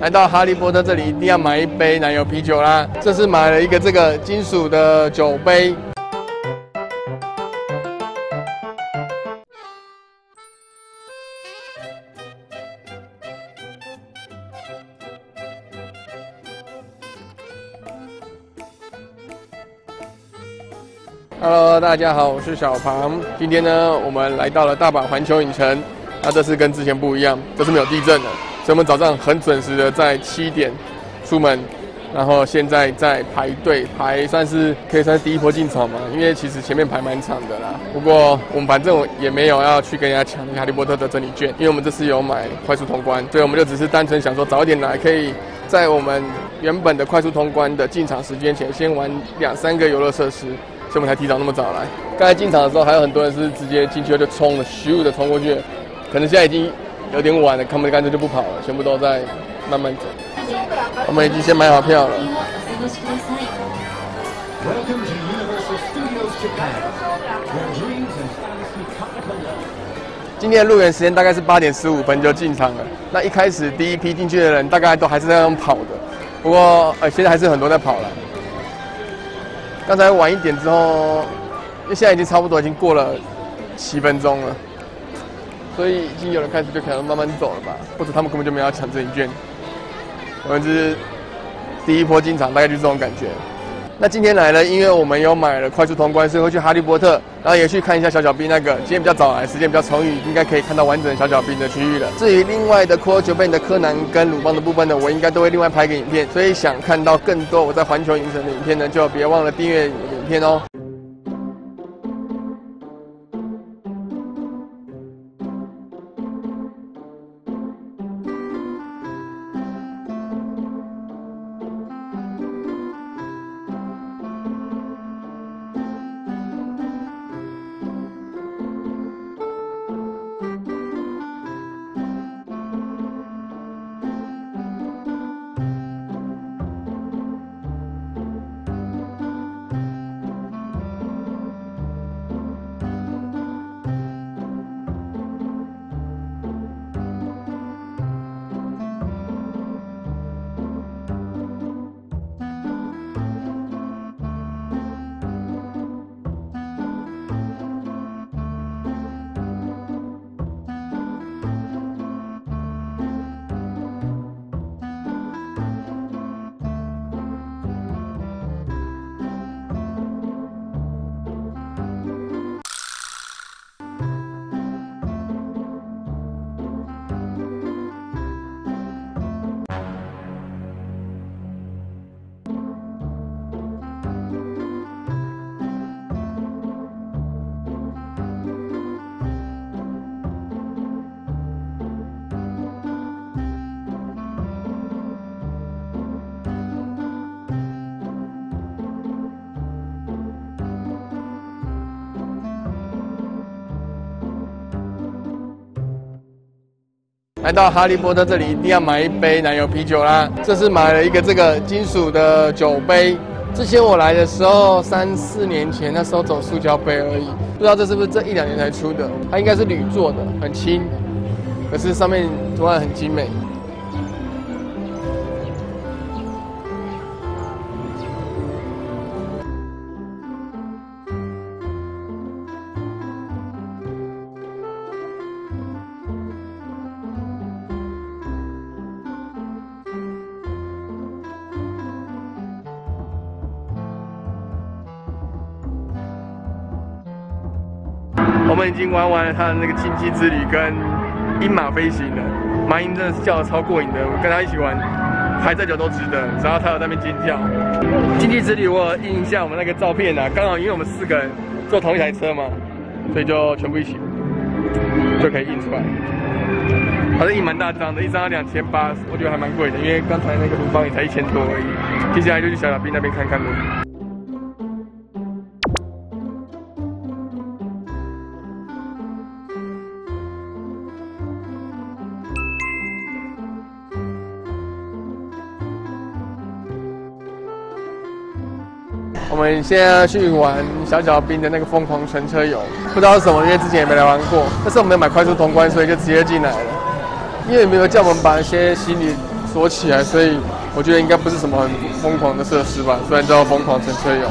来到哈利波特这里，一定要买一杯奶油啤酒啦！这是买了一个这个金属的酒杯。Hello，大家好，我是小庞。今天呢，我们来到了大阪环球影城。那这次跟之前不一样，这次没有地震的，所以我们早上很准时的在七点出门，然后现在在排队排，算是可以算是第一波进场嘛。因为其实前面排蛮长的啦。不过我们反正也没有要去跟人家抢哈利波特的整理券，因为我们这次有买快速通关，所以我们就只是单纯想说早一点来，可以在我们原本的快速通关的进场时间前，先玩两三个游乐设施。所以我们才提早那么早来。刚才进场的时候，还有很多人是直接进去就冲了，咻的冲过去。可能现在已经有点晚了，他们干脆就不跑了，全部都在慢慢走。我们已经先买好票了。今天的入园时间大概是八点十五分就进场了。那一开始第一批进去的人，大概都还是在那跑的。不过呃，现在还是很多在跑了。刚才晚一点之后，因为现在已经差不多已经过了七分钟了，所以已经有人开始就可能慢慢走了吧，或者他们根本就没有抢这一券。我们是第一波进场，大概就是这种感觉。那今天来了，因为我们有买了快速通关，所以会去哈利波特，然后也去看一下小小兵那个。今天比较早来，时间比较充裕，应该可以看到完整的小小兵的区域了。至于另外的《酷九倍》的柯南跟鲁邦的部分呢，我应该都会另外拍个影片。所以想看到更多我在环球影城的影片呢，就别忘了订阅影片哦。来到哈利波特这里，一定要买一杯奶油啤酒啦！这次买了一个这个金属的酒杯。之前我来的时候，三四年前那时候走塑胶杯而已，不知道这是不是这一两年才出的。它应该是铝做的，很轻，可是上面图案很精美。我们已经玩完了他的那个禁忌之旅跟鹰马飞行了，马英真的是叫的超过瘾的，我跟他一起玩，排再久都值得。然后他有那边尖叫。禁忌之旅我印一下我们那个照片啊，刚好因为我们四个人坐同一台车嘛，所以就全部一起就可以印出来。反正印蛮大张的，一张要两千八，我觉得还蛮贵的，因为刚才那个卢邦也才一千多而已。接下来就去小小兵那边看看了。我们现在要去玩小小兵的那个疯狂乘车游，不知道是什么，因为之前也没来玩过。但是我们有买快速通关，所以就直接进来了。因为没有叫我们把一些行李锁起来，所以我觉得应该不是什么很疯狂的设施吧，虽然叫疯狂乘车游。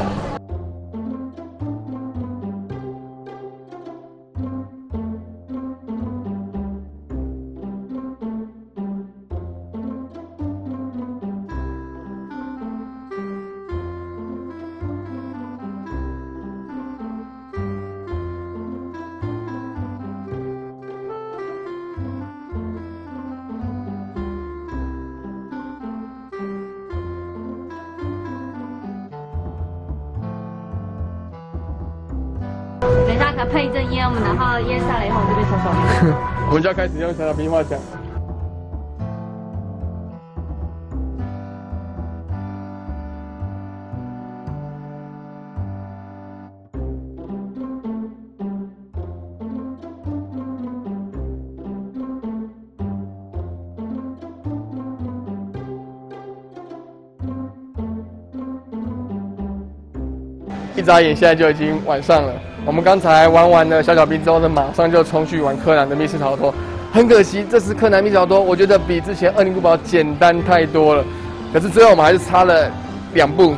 他配，一阵烟，我们然后烟下来以后，我们这边小小我们就要开始用小小兵话讲。一眨眼，现在就已经晚上了。我们刚才玩完了小小兵之后呢，马上就冲去玩柯南的密室逃脱。很可惜，这次柯南密室逃脱，我觉得比之前恶灵古堡简单太多了。可是最后我们还是差了两步，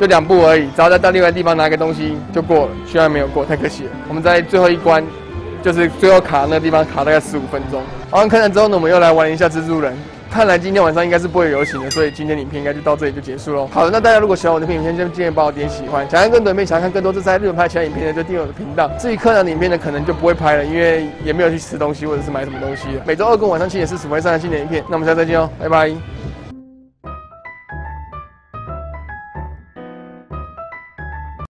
就两步而已。只要再到另外地方拿个东西就过了，居然没有过，太可惜了。我们在最后一关，就是最后卡那个地方卡大概十五分钟。玩完柯南之后呢，我们又来玩一下蜘蛛人。看来今天晚上应该是不会有游行的，所以今天影片应该就到这里就结束喽。好的，那大家如果喜欢我的影片，就记得帮我点喜欢。想看更多影片，想看更多这在日本拍其他影片的，就订阅我的频道。至于柯南影片呢，可能就不会拍了，因为也没有去吃东西或者是买什么东西。每周二跟晚上七点四十会上新的影片。那我们下次再见哦，拜拜。